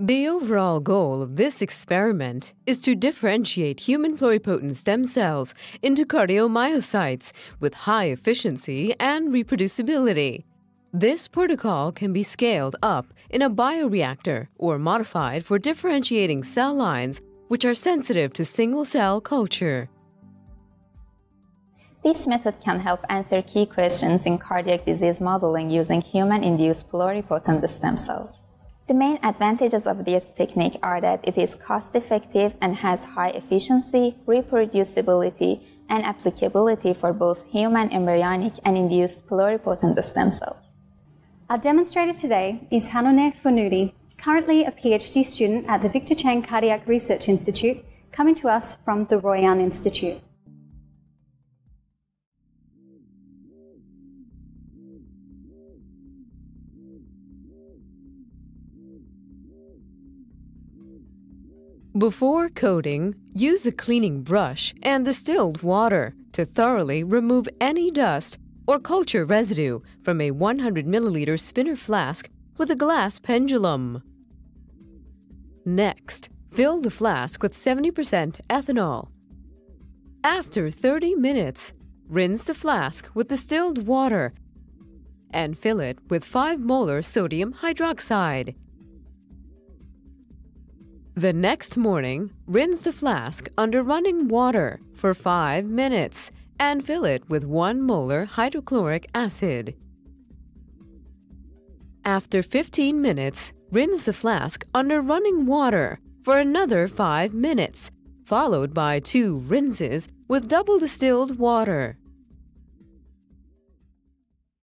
The overall goal of this experiment is to differentiate human pluripotent stem cells into cardiomyocytes with high efficiency and reproducibility. This protocol can be scaled up in a bioreactor or modified for differentiating cell lines which are sensitive to single cell culture. This method can help answer key questions in cardiac disease modeling using human induced pluripotent stem cells. The main advantages of this technique are that it is cost effective and has high efficiency, reproducibility, and applicability for both human embryonic and induced pluripotent stem cells. Our demonstrator today is Hananeh Fonoudi, currently a PhD student at the Victor Chang Cardiac Research Institute, coming to us from the Royan Institute. Before coating, use a cleaning brush and distilled water to thoroughly remove any dust or culture residue from a 100 milliliter spinner flask with a glass pendulum. Next, fill the flask with 70% ethanol. After 30 minutes, rinse the flask with distilled water and fill it with 5 molar sodium hydroxide. The next morning, rinse the flask under running water for 5 minutes and fill it with 1 molar hydrochloric acid. After 15 minutes, rinse the flask under running water for another 5 minutes, followed by two rinses with double distilled water.